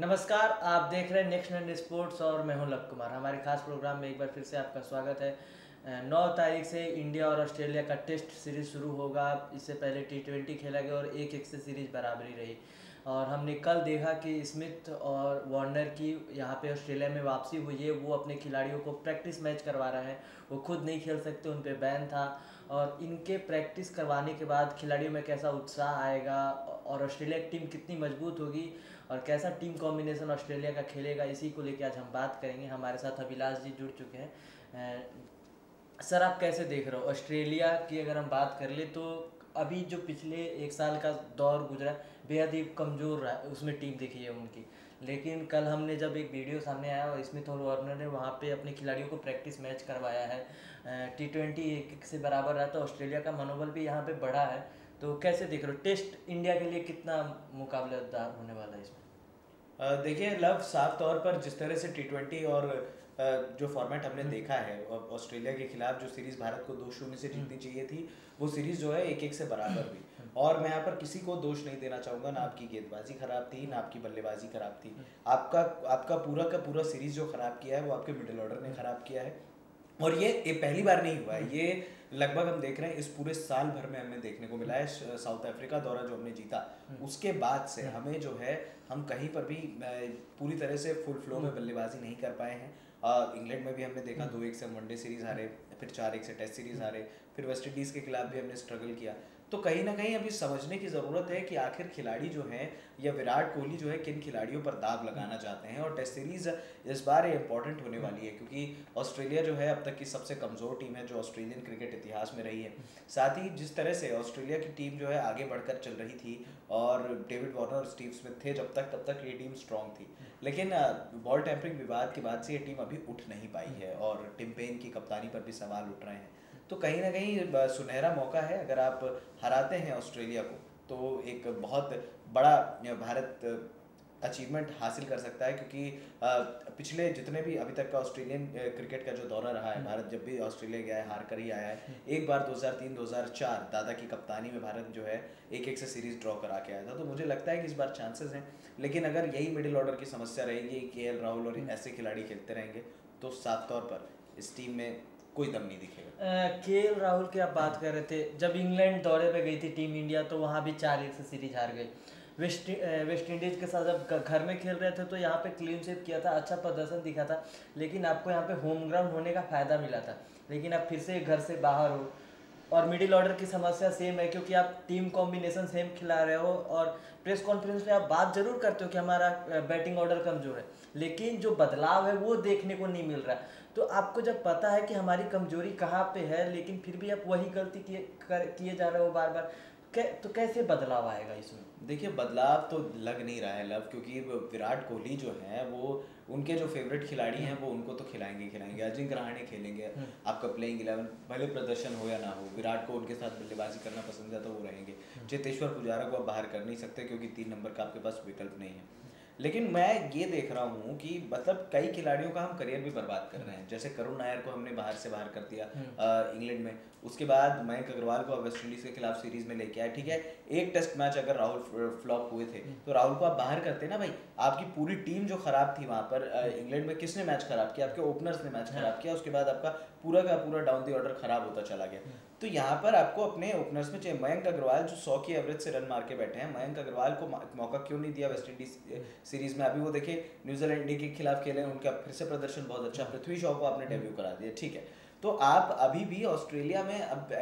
नमस्कार, आप देख रहे हैं नेक्स्ट नाइन स्पोर्ट्स और मैं हूँ लव कुमार। हमारे खास प्रोग्राम में एक बार फिर से आपका स्वागत है। नौ तारीख से इंडिया और ऑस्ट्रेलिया का टेस्ट सीरीज़ शुरू होगा। इससे पहले टी ट्वेंटी खेला गया और एक एक से सीरीज़ बराबरी रही। और हमने कल देखा कि स्मिथ और वार्नर की यहाँ पे ऑस्ट्रेलिया में वापसी हुई है। वो अपने खिलाड़ियों को प्रैक्टिस मैच करवा रहे हैं। वो खुद नहीं खेल सकते, उन पर बैन था। और इनके प्रैक्टिस करवाने के बाद खिलाड़ियों में कैसा उत्साह आएगा और ऑस्ट्रेलिया की टीम कितनी मज़बूत होगी और कैसा टीम कॉम्बिनेशन ऑस्ट्रेलिया का खेलेगा, इसी को लेकर आज हम बात करेंगे। हमारे साथ अभिलाष जी जुड़ चुके हैं। सर, आप कैसे देख रहे हो? ऑस्ट्रेलिया की अगर हम बात कर ले तो अभी जो पिछले एक साल का दौर गुजरा, बेहद ही कमज़ोर रहा, उसमें टीम देखी है उनकी। लेकिन कल हमने जब एक वीडियो सामने आया और स्मिथ और वार्नर ने वहाँ पे अपने खिलाड़ियों को प्रैक्टिस मैच करवाया है टी ट्वेंटी एक से बराबर रहा तो ऑस्ट्रेलिया का मनोबल भी यहाँ पे बढ़ा है। तो कैसे देख रहे हो? टेस्ट इंडिया के लिए कितना मुकाबलेदार होने वाला है इसमें? देखिए लव साफ़ तौर पर जिस तरह से टी ट्वेंटी और जो फॉर्मेट हमने हम्म। देखा है ऑस्ट्रेलिया के खिलाफ जो सीरीज़ भारत को दो शून्य से जीतनी हम्म। चाहिए थी वो सीरीज़ जो है एक एक से बराबर हुई। हम्म। और मैं यहाँ पर किसी को दोष नहीं देना चाहूँगा ना आपकी गेंदबाजी खराब थी ना आपकी बल्लेबाजी खराब थी। आपका आपका पूरा का पूरा सीरीज़ जो खराब किया है वो आपके मिडिल ऑर्डर ने खराब किया है। और ये ये पहली बार नहीं हुआ है। ये लगभग हम देख रहे हैं इस पूरे साल भर में हमें देखने को मिला है साउथ अफ्रीका दौरा जो हमने जीता हम्म। उसके बाद से हम्म। हमें जो है हम कहीं पर भी पूरी तरह से फुल फ्लो में हम्म। बल्लेबाजी नहीं कर पाए हैं इंग्लैंड में भी हमने देखा दो एक से वनडे सीरीज़ हारे फिर चार एक से टेस्ट सीरीज़ हारे फिर वेस्ट इंडीज़ के खिलाफ भी हमने स्ट्रगल किया तो कहीं ना कहीं अभी समझने की ज़रूरत है कि आखिर खिलाड़ी जो हैं या विराट कोहली जो है किन खिलाड़ियों पर दाग लगाना चाहते हैं और टेस्ट सीरीज़ इस बार ये इंपॉर्टेंट होने वाली है, क्योंकि ऑस्ट्रेलिया जो है अब तक की सबसे कमज़ोर टीम है जो ऑस्ट्रेलियन क्रिकेट इतिहास में रही है। साथ ही जिस तरह से ऑस्ट्रेलिया की टीम जो है आगे बढ़कर चल रही थी और डेविड वार्नर और स्टीव स्मिथ थे जब तक, तब तक ये टीम स्ट्रांग थी। लेकिन बॉल टैंपरिंग विवाद के बाद से ये टीम अभी उठ नहीं पाई है और टिम पेन की कप्तानी पर भी सवाल उठ रहे हैं। तो कहीं ना कहीं सुनहरा मौका है अगर आप हराते हैं ऑस्ट्रेलिया को तो एक बहुत बड़ा भारत अचीवमेंट हासिल कर सकता है क्योंकि पिछले जितने भी अभी तक का ऑस्ट्रेलियन क्रिकेट का जो दौरा रहा है हम्म। भारत जब भी ऑस्ट्रेलिया गया है हार कर ही आया है हम्म। एक बार 2003 2004 दादा की कप्तानी में भारत जो है एक एक से सीरीज़ ड्रॉ करा के आया था तो मुझे लगता है कि इस बार चांसेस हैं लेकिन अगर यही मिडिल ऑर्डर की समस्या रहेगी के राहुल और हम्म। ऐसे खिलाड़ी खेलते रहेंगे तो साफ़ तौर पर इस टीम में कोई दम नहीं दिखेगा। के एल राहुल की आप बात कर रहे थे, जब इंग्लैंड दौरे पे गई थी टीम इंडिया तो वहाँ भी चार एक से सीरीज़ हार गई। वेस्ट वेस्ट इंडीज के साथ जब घर में खेल रहे थे तो यहाँ पे क्लीन स्वीप किया था अच्छा प्रदर्शन दिखा था, लेकिन आपको यहाँ पे होम ग्राउंड होने का फ़ायदा मिला था। लेकिन आप फिर से घर से बाहर हो, और मिडिल ऑर्डर की समस्या सेम है, क्योंकि आप टीम कॉम्बिनेशन सेम खिला रहे हो, और प्रेस कॉन्फ्रेंस में आप बात ज़रूर करते हो कि हमारा बैटिंग ऑर्डर कमज़ोर है। लेकिन जो बदलाव है, वो देखने को नहीं मिल रहा। तो आपको जब पता है कि हमारी कमज़ोरी कहाँ पे है लेकिन फिर भी आप वही गलती किए किए जा रहे हो बार बार कै, तो कैसे बदलाव आएगा इसमें? देखिए बदलाव तो लग नहीं रहा है लव क्योंकि विराट कोहली जो है वो उनके जो फेवरेट खिलाड़ी हैं वो उनको तो खिलाएँगे खिलाएँगे। अजिंक्य रहाणे खेलेंगे। हम्म। आपका प्लेइंग इलेवन भले प्रदर्शन हो या ना हो विराट को उनके साथ बल्लेबाजी करना पसंद है तो वो रहेंगे। हम्म। चेतेश्वर पुजारा को आप बाहर कर नहीं सकते क्योंकि तीन नंबर का आपके पास विकल्प नहीं है। लेकिन मैं ये देख रहा हूँ कि मतलब कई खिलाड़ियों का हम करियर भी बर्बाद कर रहे हैं जैसे करुण नायर को हमने बाहर से बाहर कर दिया इंग्लैंड हम्म। में उसके बाद मयंक अग्रवाल को वेस्ट इंडीज के खिलाफ सीरीज़ में लेके आया ठीक है एक टेस्ट मैच अगर राहुल फ्लॉप हुए थे हम्म। तो राहुल को आप बाहर करते ना भाई आपकी पूरी टीम जो खराब थी वहाँ पर इंग्लैंड में किसने मैच खराब किया आपके ओपनर्स ने मैच हाँ। खराब किया उसके बाद आपका पूरा का पूरा डाउन दी ऑर्डर खराब होता चला गया हम्म। तो यहाँ पर आपको अपने ओपनर्स में चाहिए मयंक अग्रवाल जो सौ की एवरेज से रन मार के बैठे हैं मयंक अग्रवाल को मौका क्यों नहीं दिया वेस्ट इंडीज सीरीज़ में? अभी वो देखिए न्यूजीलैंड इंडिया के खिलाफ खेले उनका फिर से प्रदर्शन बहुत अच्छा पृथ्वी शॉ को आपने डेब्यू करा दिया ठीक है। तो आप अभी भी ऑस्ट्रेलिया में अब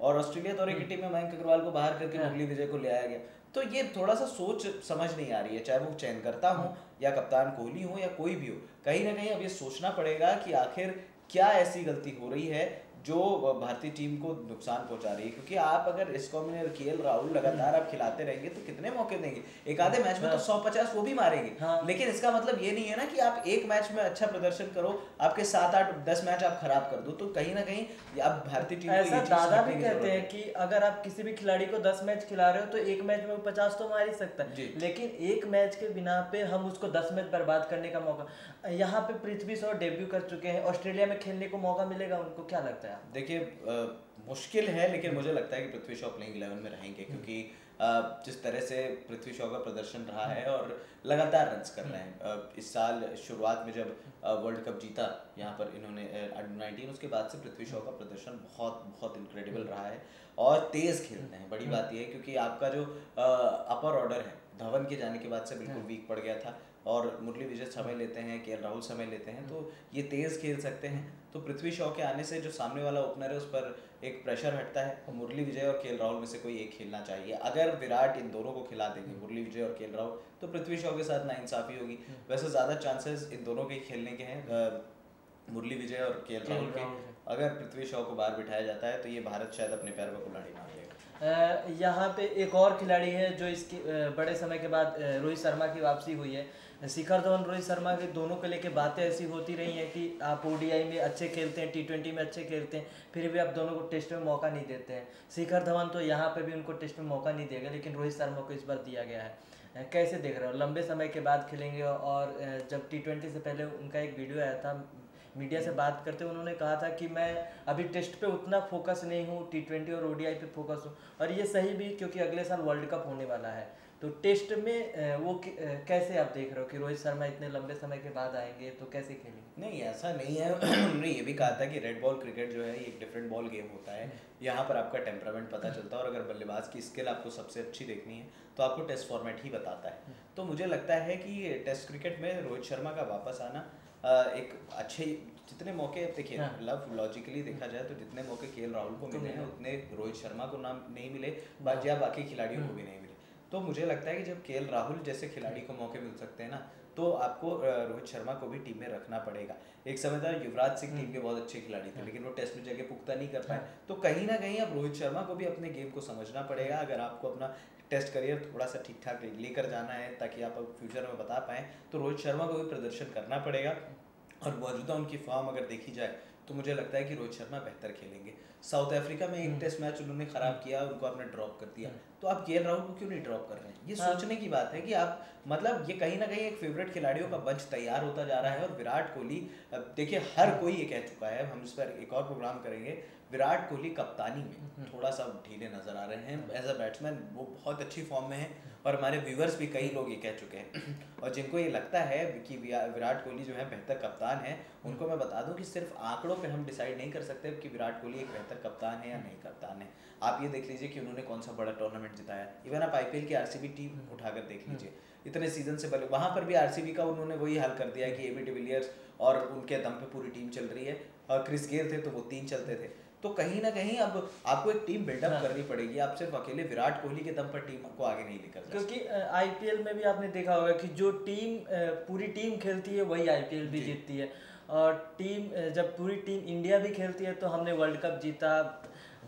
और ऑस्ट्रेलिया दौरे की टीम में मयंक अग्रवाल को बाहर करके हाँ। मुरली विजय को ले आया गया। तो ये थोड़ा सा सोच समझ नहीं आ रही है चाहे वो चयन करता हूँ। या कप्तान कोहली हो या कोई भी हो। कहीं ना कहीं अब ये सोचना पड़ेगा कि आखिर क्या ऐसी गलती हो रही है जो भारतीय टीम को नुकसान पहुँचा रही है क्योंकि आप अगर इसको और के राहुल लगातार आप खिलाते रहेंगे तो कितने मौके देंगे? एक आधे मैच में तो हाँ। सौ पचास वो भी मारेंगे। हाँ। लेकिन इसका मतलब ये नहीं है ना कि आप एक मैच में अच्छा प्रदर्शन करो आपके सात आठ दस मैच आप खराब कर दो तो कहीं ना कहीं आप भारतीय टीम ऐसा दादा भी कहते हैं कि अगर आप किसी भी खिलाड़ी को दस मैच खिला रहे हो तो एक मैच में वो पचास तो मार ही सकता है। लेकिन एक मैच के बिना पे हम उसको दस मैच बर्बाद करने का मौका यहाँ पे पृथ्वी सौ डेब्यू कर चुके हैं ऑस्ट्रेलिया में खेलने को मौका मिलेगा उनको क्या लगता है? देखिए मुश्किल है लेकिन मुझे लगता है कि पृथ्वी शॉ प्लेइंग इलेवन में रहेंगे क्योंकि जिस तरह से पृथ्वी शॉ का प्रदर्शन रहा है और लगातार रन्स कर रहे हैं। इस साल शुरुआत में जब वर्ल्ड कप जीता यहाँ पर इन्होंने अंडर नाइनटीन उसके बाद से पृथ्वी शॉ का प्रदर्शन बहुत बहुत इनक्रेडिबल रहा है और तेज खेलते हैं। बड़ी बात यह है क्योंकि आपका जो अपर ऑर्डर है धवन के जाने के बाद से बिल्कुल वीक पड़ गया था। और मुरली विजय समय लेते हैं के राहुल समय लेते हैं तो ये तेज़ खेल सकते हैं। तो पृथ्वी शॉ के आने से जो सामने वाला ओपनर है उस पर एक प्रेशर हटता है और मुरली विजय और के राहुल में से कोई एक खेलना चाहिए। अगर विराट इन दोनों को खिला देंगे मुरली विजय और के राहुल तो पृथ्वी शॉ के साथ नाइंसाफ़ी होगी। वैसे ज़्यादा चांसेस इन दोनों के खेलने के हैं मुरली विजय और के राहुल के अगर पृथ्वी शॉ को बाहर बिठाया जाता है तो ये भारत शायद अपने पैर पर कुल्हाड़ी मार लेगा यहाँ पे एक और खिलाड़ी है जो इसके बड़े समय के बाद रोहित शर्मा की वापसी हुई है। शिखर धवन रोहित शर्मा के दोनों को लेके बातें ऐसी होती रही हैं कि आप ओडीआई में अच्छे खेलते हैं टी ट्वेंटी में अच्छे खेलते हैं, फिर भी आप दोनों को टेस्ट में मौका नहीं देते हैं। शिखर धवन तो यहाँ पे भी उनको टेस्ट में मौका नहीं देगा, लेकिन रोहित शर्मा को इस बार दिया गया है। कैसे देख रहे हो? लंबे समय के बाद खेलेंगे और जब टी ट्वेंटी से पहले उनका एक वीडियो आया था, मीडिया से बात करते हुए उन्होंने कहा था कि मैं अभी टेस्ट पे उतना फोकस नहीं हूँ टी ट्वेंटी और ओडीआई पे फोकस हूँ। और ये सही भी, क्योंकि अगले साल वर्ल्ड कप होने वाला है। तो टेस्ट में वो कैसे आप देख रहे हो कि रोहित शर्मा इतने लंबे समय के बाद आएँगे तो कैसे खेलेंगे? नहीं ऐसा नहीं है। उन्होंने ये भी कहा था कि रेड बॉल क्रिकेट जो है ये एक डिफरेंट बॉल गेम होता है। यहाँ पर आपका टेम्परामेंट पता चलता है और अगर बल्लेबाज की स्किल आपको सबसे अच्छी देखनी है तो आपको टेस्ट फॉर्मेट ही बताता है। तो मुझे लगता है कि टेस्ट क्रिकेट में रोहित शर्मा का वापस आना एक अच्छे जितने मौके देखिए हाँ। लव लॉजिकली देखा जाए तो जितने मौके के राहुल को मिले हैं उतने रोहित शर्मा को नाम नहीं मिले। या बाकी खिलाड़ियों को भी नहीं तो मुझे लगता है कि जब के राहुल जैसे खिलाड़ी को मौके मिल सकते हैं ना तो आपको रोहित शर्मा को भी टीम में रखना पड़ेगा। एक समय था युवराज सिंह टीम के बहुत अच्छे खिलाड़ी थे हाँ। लेकिन वो टेस्ट में जगह पुख्ता नहीं कर पाए। हाँ। तो कहीं ना कहीं अब रोहित शर्मा को भी अपने गेम को समझना पड़ेगा। अगर आपको अपना टेस्ट करियर थोड़ा सा ठीक ठाक लेकर जाना है ताकि आप फ्यूचर में बता पाएँ तो रोहित शर्मा को भी प्रदर्शन करना पड़ेगा। और मौजूदा उनकी फॉर्म अगर देखी जाए तो मुझे लगता है कि रोहित शर्मा बेहतर खेलेंगे साउथ अफ्रीका में एक टेस्ट हम्म। मैच उन्होंने खराब किया उनको आपने ड्रॉप कर दिया हम्म। तो आप के राहुल को क्यों नहीं ड्रॉप कर रहे हैं ये हाँ। सोचने की बात है कि आप मतलब ये कहीं ना कहीं एक फेवरेट खिलाड़ियों का बंच तैयार होता जा रहा है और विराट कोहली देखिए हर हाँ। कोई ये कह चुका है हम इस पर एक और प्रोग्राम करेंगे विराट कोहली कप्तानी में हम्म। थोड़ा सा ढीले नज़र आ रहे हैं एज अ बैट्समैन वो बहुत अच्छी फॉर्म में है और हमारे व्यूवर्स भी कई लोग ये कह चुके हैं और जिनको ये लगता है कि विराट कोहली जो है बेहतर कप्तान है उनको मैं बता दूँ कि सिर्फ़ आंकड़ों पे हम डिसाइड नहीं कर सकते कि विराट कोहली एक बेहतर कप्तान है या नहीं कप्तान है। आप ये देख लीजिए कि उन्होंने कौन सा बड़ा टूर्नामेंट जिताया। इवन आप आई की आर टीम उठाकर देख लीजिए। इतने सीज़न से पहले वहाँ पर भी आरसीबी का उन्होंने वही हाल कर दिया कि ए बी डिविलियर्स और उनके दम पे पूरी टीम चल रही है। और क्रिस गेल थे तो वो तीन चलते थे। तो कहीं ना कहीं अब आपको एक टीम बिल्डअप हाँ। करनी पड़ेगी। आप सिर्फ़ अकेले विराट कोहली के दम पर टीम को आगे नहीं लेकर क्योंकि आईपीएल में भी आपने देखा होगा कि जो टीम पूरी टीम खेलती है वही आईपीएल भी जीतती है। और टीम, जब पूरी टीम इंडिया भी खेलती है तो हमने वर्ल्ड कप जीता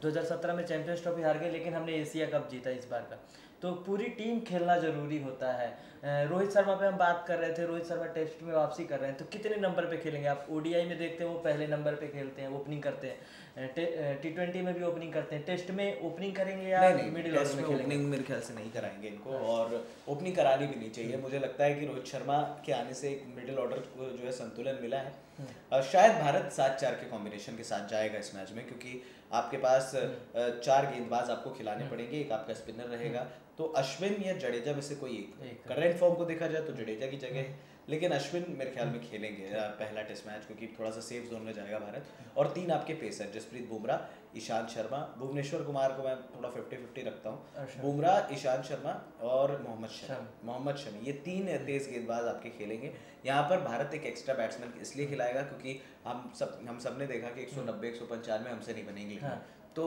2017 में चैंपियंस ट्रॉफी हार गए लेकिन हमने एशिया कप जीता इस बार का। तो पूरी टीम खेलना ज़रूरी होता है। रोहित शर्मा पे हम बात कर रहे थे, रोहित शर्मा टेस्ट में वापसी कर रहे हैं तो कितने नंबर पे खेलेंगे? आप ओडीआई में देखते हैं, वो पहले नंबर पे खेलते हैं ओपनिंग करते हैं। टी ट्वेंटी में भी ओपनिंग करते हैं। टेस्ट में ओपनिंग करेंगे या नहीं, नहीं, मिडिल ऑर्डर में ओपनिंग मेरे ख्याल से नहीं कराएँगे इनको और ओपनिंग करानी भी नहीं चाहिए। मुझे लगता है कि रोहित शर्मा के आने से एक मिडिल ऑर्डर को जो है संतुलन मिला है। हम्म। शायद भारत सात चार के कॉम्बिनेशन के साथ जाएगा इस मैच में क्योंकि आपके पास हम्म। चार गेंदबाज आपको खिलाने हम्म। पड़ेंगे एक आपका स्पिनर रहेगा। तो अश्विन या जडेजा में से कोई एक। करेंट फॉर्म को देखा जाए तो जडेजा की जगह है लेकिन अश्विन मेरे ख्याल में खेलेंगे पहला टेस्ट मैच क्योंकि थोड़ा सा सेफ़ जोन में जाएगा भारत। और तीन आपके पेसर जसप्रीत बुमराह ईशांत शर्मा भुवनेश्वर कुमार को मैं थोड़ा फिफ्टी फिफ्टी रखता हूँ। बुमराह ईशांत शर्मा और मोहम्मद शमी। मोहम्मद शमी ये तीन तेज गेंदबाज आपके खेलेंगे। यहाँ पर भारत एक एक्स्ट्रा बैट्समैन इसलिए खिलाएगा क्योंकि हम सब हम सबने देखा कि एक सौ नब्बे एक सौ पंचानवे हमसे नहीं बनेंगे। हाँ। तो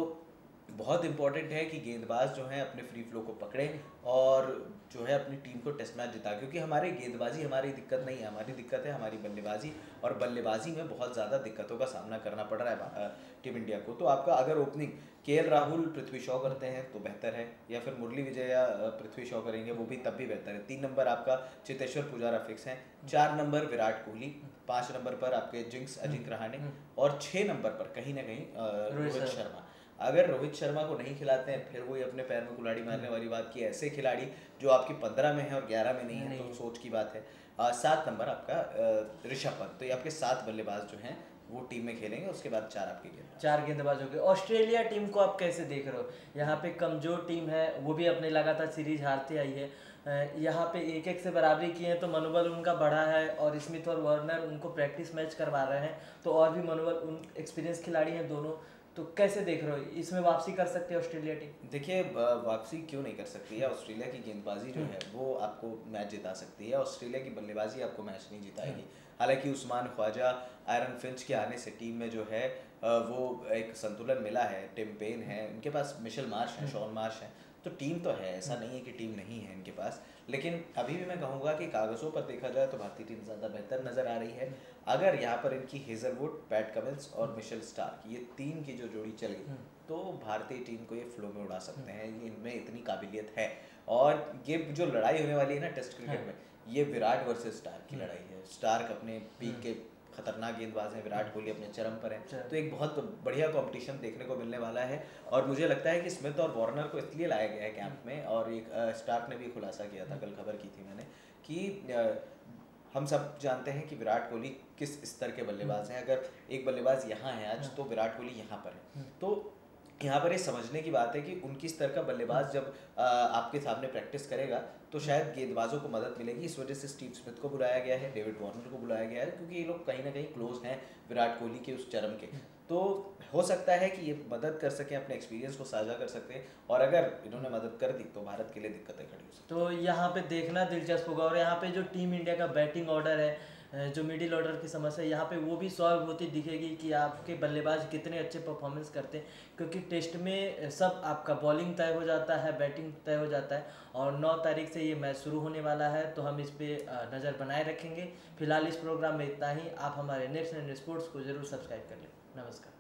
बहुत इंपॉर्टेंट है कि गेंदबाज जो है अपने फ्री फ्लो को पकड़ें और जो है अपनी टीम को टेस्ट मैच जिता। क्योंकि हमारे गेंदबाजी हमारी दिक्कत नहीं है। हमारी दिक्कत है हमारी बल्लेबाजी और बल्लेबाजी में बहुत ज़्यादा दिक्कतों का सामना करना पड़ रहा है टीम इंडिया को। तो आपका अगर ओपनिंग के राहुल पृथ्वी शॉ करते हैं तो बेहतर है। या फिर मुरली विजय या पृथ्वी शॉ करेंगे वो भी तब भी बेहतर है। तीन नंबर आपका चितेश्वर पुजारा फिक्स है। चार नंबर विराट कोहली पाँच नंबर पर आपके जिंक्स अजिंक्य रहाणे और छः नंबर पर कहीं ना कहीं रोहित शर्मा। अगर रोहित शर्मा को नहीं खिलाते हैं फिर वही अपने पैर में कुलाड़ी मारने वाली बात की ऐसे खिलाड़ी जो आपकी पंद्रह में है और ग्यारह में नहीं है तो सोच की बात है। सात नंबर आपका ऋषभ पंत। तो ये आपके सात बल्लेबाज जो हैं वो टीम में खेलेंगे उसके बाद चार आपके गेंद चार गेंदबाजों के ऑस्ट्रेलिया टीम को आप कैसे देख रहे हो? यहाँ पे कमज़ोर टीम है वो भी अपने लगातार सीरीज़ हारती आई है। यहाँ पे एक एक से बराबरी किए हैं तो मनोबल उनका बढ़ा है और स्मिथ और वार्नर उनको प्रैक्टिस मैच करवा रहे हैं। तो और भी मनोबल उन एक्सपीरियंस खिलाड़ी हैं दोनों। तो कैसे देख रहे हो? इसमें वापसी कर सकते हैं ऑस्ट्रेलिया टीम? देखिए वापसी क्यों नहीं कर सकती है? ऑस्ट्रेलिया की गेंदबाजी जो है वो आपको मैच जिता सकती है। ऑस्ट्रेलिया की बल्लेबाजी आपको मैच नहीं जिताएगी। हालाँकि उस्मान ख्वाजा आयरन फिंच के आने से टीम में जो है वो एक संतुलन मिला है। टिम पेन है उनके पास मिशेल मार्श है शॉन मार्श है। तो टीम तो है ऐसा नहीं है कि टीम नहीं है इनके पास लेकिन अभी भी मैं कहूँगा कि कागज़ों पर देखा जाए तो भारतीय टीम ज़्यादा बेहतर नज़र आ रही है। अगर यहाँ पर इनकी हेजलवुड पैट कमिंस और मिशेल स्टार्क ये तीन की जो जोड़ी चल गई तो भारतीय टीम को ये फ्लो में उड़ा सकते हैं इनमें इतनी काबिलियत है। और ये जो लड़ाई होने वाली है ना टेस्ट क्रिकेट हाँ। में ये विराट वर्सेस स्टार्क की लड़ाई है। स्टार्क अपने पीक के खतरनाक गेंदबाज हैं विराट कोहली अपने चरम पर हैं। तो एक बहुत बढ़िया कंपटीशन देखने को मिलने वाला है। और मुझे लगता है कि स्मिथ और वार्नर को इसलिए लाया गया है कैंप में और एक स्टार्क ने भी खुलासा किया था कल खबर की थी मैंने कि हम सब जानते हैं कि विराट कोहली किस स्तर के बल्लेबाज हैं। अगर एक बल्लेबाज यहाँ है आज तो विराट कोहली यहाँ पर है। तो यहाँ पर ये समझने की बात है कि उनकी स्तर का बल्लेबाज जब आ, आपके सामने प्रैक्टिस करेगा तो शायद गेंदबाजों को मदद मिलेगी। इस वजह से स्टीव स्मिथ को बुलाया गया है, डेविड वार्नर को बुलाया गया है, क्योंकि ये लोग कहीं ना कहीं क्लोज हैं विराट कोहली के उस चरम के। तो हो सकता है कि ये मदद कर सके, अपने एक्सपीरियंस को साझा कर सकते हैं और अगर इन्होंने मदद कर दी तो भारत के लिए दिक्कतें खड़ी हो सकती तो यहाँ पे देखना दिलचस्प होगा, और यहाँ पे जो टीम इंडिया का बैटिंग ऑर्डर है जो मिडिल ऑर्डर की समस्या यहाँ पे वो भी सॉल्व होती दिखेगी कि आपके बल्लेबाज कितने अच्छे परफॉर्मेंस करते हैं। क्योंकि टेस्ट में सब आपका बॉलिंग तय हो जाता है बैटिंग तय हो जाता है और नौ तारीख से ये मैच शुरू होने वाला है तो हम इस पर नज़र बनाए रखेंगे। फ़िलहाल इस प्रोग्राम में इतना ही। आप हमारे नेट्स एंड स्पोर्ट्स को ज़रूर सब्सक्राइब कर लें। नमस्कार।